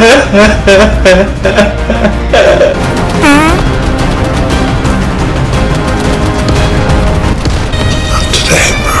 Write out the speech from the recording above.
Not today.